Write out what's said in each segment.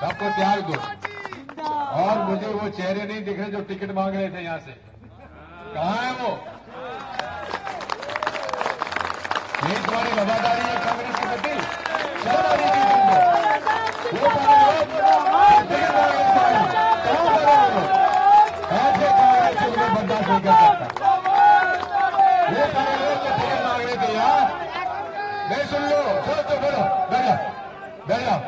सबको त्याग दो और मुझे वो चेहरे नहीं दिख रहे जो टिकट मांग रहे थे यहाँ से कहा है वो ये तुम्हारी वफादारी है कांग्रेस के प्रति है? ऐसे कांग्रेस बर्दाश्त नहीं कर सकता वो सारे लोग टिकट मांग रहे थे यार नहीं सुन लो सुनो तो बोलो बैठ जाओ बैठ जाओ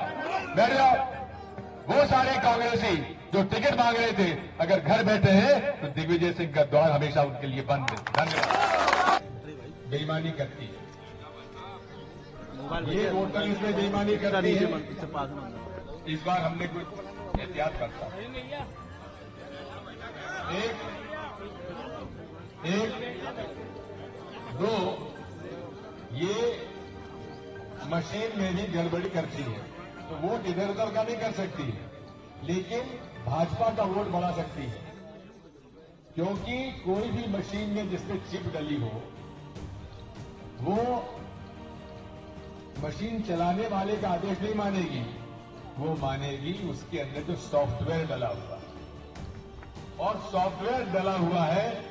वो सारे कांग्रेसी जो टिकट मांग रहे थे, अगर घर बैठे हैं तो दिग्विजय सिंह का द्वार हमेशा उनके लिए बंद धन्यवाद। बेईमानी करती है। ये वोटर इसमें बेईमानी करती है, इस बार हमने कुछ एहतियात करता एक एक, दो, ये मशीन में भी गड़बड़ी करती है। तो वोट इधर उधर का नहीं कर सकती। लेकिन भाजपा का वोट बढ़ा सकती है। क्योंकि कोई भी मशीन में जिसमें चिप डली हो, वो मशीन चलाने वाले का आदेश नहीं मानेगी। वो मानेगी उसके अंदर जो सॉफ्टवेयर डला हुआ और सॉफ्टवेयर डला हुआ है,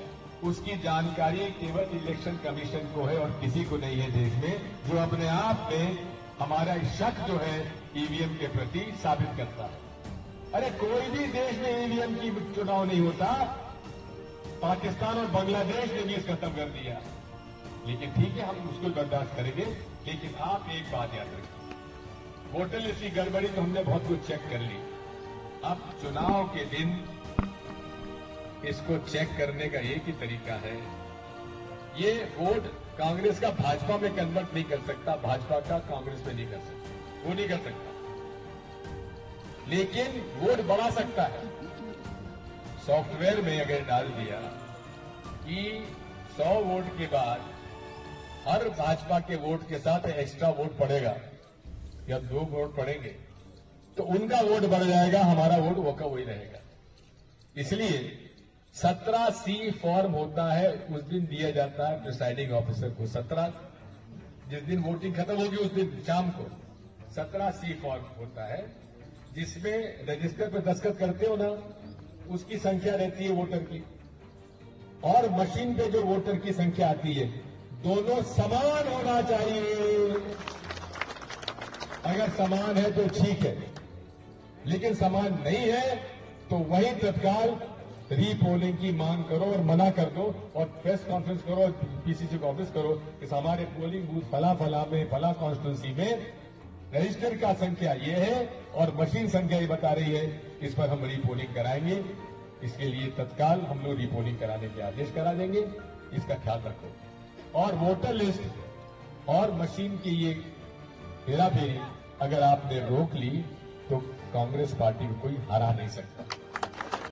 उसकी जानकारी केवल इलेक्शन कमीशन को है और किसी को नहीं है देश में, जो अपने आप में हमारा शक जो है ईवीएम के प्रति साबित करता है। अरे, कोई भी देश में ईवीएम की चुनाव नहीं होता। पाकिस्तान और बांग्लादेश ने भी इस खत्म कर दिया। लेकिन ठीक है, हम उसको बर्दाश्त करेंगे, लेकिन आप एक बात याद रखिए वोटर लिस्ट की गड़बड़ी तो हमने बहुत कुछ चेक कर ली। अब चुनाव के दिन इसको चेक करने का एक ही तरीका है। ये वोट कांग्रेस का भाजपा में कन्वर्ट नहीं कर सकता, भाजपा का कांग्रेस में नहीं कर सकता। वो नहीं कर सकता। लेकिन वोट बढ़ा सकता है। सॉफ्टवेयर में अगर डाल दिया कि 100 वोट के बाद हर भाजपा के वोट के साथ एक्स्ट्रा वोट पड़ेगा, या दो वोट पड़ेंगे तो उनका वोट बढ़ जाएगा, हमारा वोट वो का वही रहेगा। इसलिए सत्रह सी फॉर्म होता है, उस दिन दिया जाता है प्रिसाइडिंग ऑफिसर को। सत्रह, जिस दिन वोटिंग खत्म होगी उस दिन, शाम को। सत्रह सी फॉर्म होता है, जिसमें रजिस्टर पर दस्तखत करते हो ना, उसकी संख्या रहती है वोटर की। और मशीन पे जो वोटर की संख्या आती है, दोनों समान होना चाहिए। अगर समान है तो ठीक है, लेकिन समान नहीं है तो वही तत्काल रीपोलिंग की मांग करो और मना कर दो और प्रेस कॉन्फ्रेंस करो पीसीसी को ऑफ़िस करो कि हमारे पोलिंग बूथ फला फला में, फला कॉन्स्टिट्यूंसी में रजिस्टर का संख्या ये है और मशीन संख्या ये बता रही है इस पर हम रीपोलिंग कराएँगे। इसके लिए तत्काल हम लोग रीपोलिंग कराने के आदेश करा देंगे। इसका ख्याल रखो। और वोटर लिस्ट और मशीन की ये हेरा फेरी अगर आपने रोक ली तो कांग्रेस पार्टी को कोई हरा नहीं सकता।